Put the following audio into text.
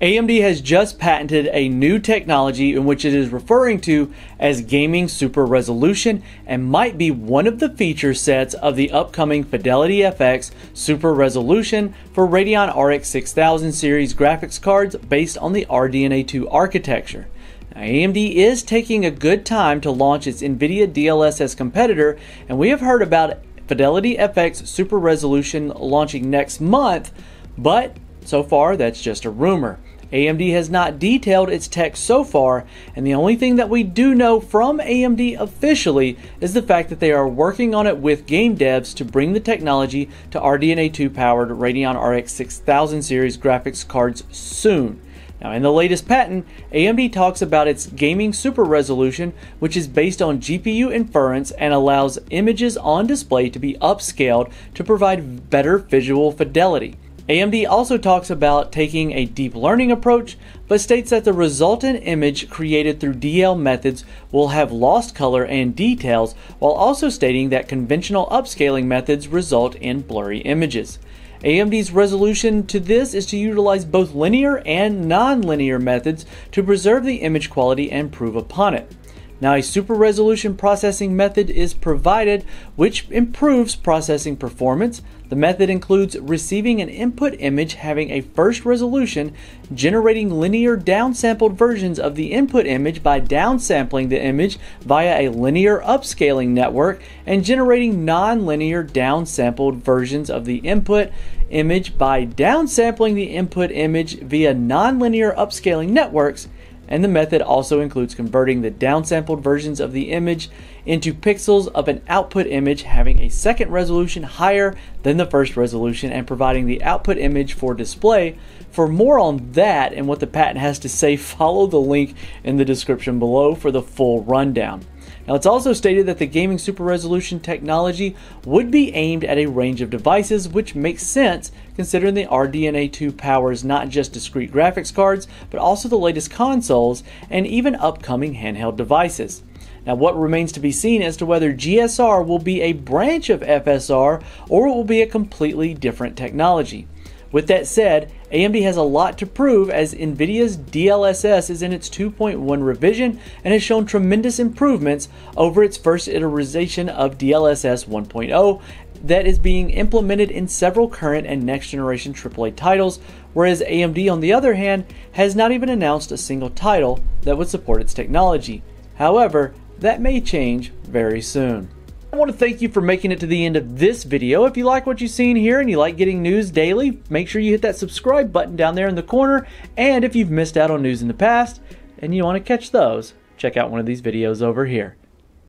AMD has just patented a new technology in which it is referring to as gaming super resolution and might be one of the feature sets of the upcoming Fidelity FX super resolution for Radeon RX 6000 series graphics cards based on the RDNA 2 architecture. AMD is taking a good time to launch its NVIDIA DLSS competitor, and we have heard about Fidelity FX Super Resolution launching next month, but so far that's just a rumor. AMD has not detailed its tech so far, and the only thing that we do know from AMD officially is the fact that they are working on it with game devs to bring the technology to RDNA 2 powered Radeon RX 6000 series graphics cards soon. Now, in the latest patent, AMD talks about its gaming super resolution, which is based on GPU inference and allows images on display to be upscaled to provide better visual fidelity. AMD also talks about taking a deep learning approach, but states that the resultant image created through DL methods will have lost color and details, while also stating that conventional upscaling methods result in blurry images. AMD's resolution to this is to utilize both linear and non-linear methods to preserve the image quality and improve upon it. Now, a super resolution processing method is provided, which improves processing performance. The method includes receiving an input image having a first resolution, generating linear downsampled versions of the input image by downsampling the image via a linear upscaling network, and generating non-linear downsampled versions of the input image by downsampling the input image via nonlinear upscaling networks and the method also includes converting the downsampled versions of the image into pixels of an output image having a second resolution higher than the first resolution and providing the output image for display. For more on that and what the patent has to say, follow the link in the description below for the full rundown. Now, it's also stated that the gaming super resolution technology would be aimed at a range of devices, which makes sense considering the RDNA 2 powers not just discrete graphics cards, but also the latest consoles and even upcoming handheld devices. Now, what remains to be seen as to whether GSR will be a branch of FSR or it will be a completely different technology. With that said, AMD has a lot to prove as NVIDIA's DLSS is in its 2.1 revision and has shown tremendous improvements over its first iteration of DLSS 1.0 that is being implemented in several current and next generation AAA titles, whereas AMD, on the other hand, has not even announced a single title that would support its technology. However, that may change very soon. I want to thank you for making it to the end of this video. If you like what you've seen here and you like getting news daily, make sure you hit that subscribe button down there in the corner. And if you've missed out on news in the past and you want to catch those, check out one of these videos over here.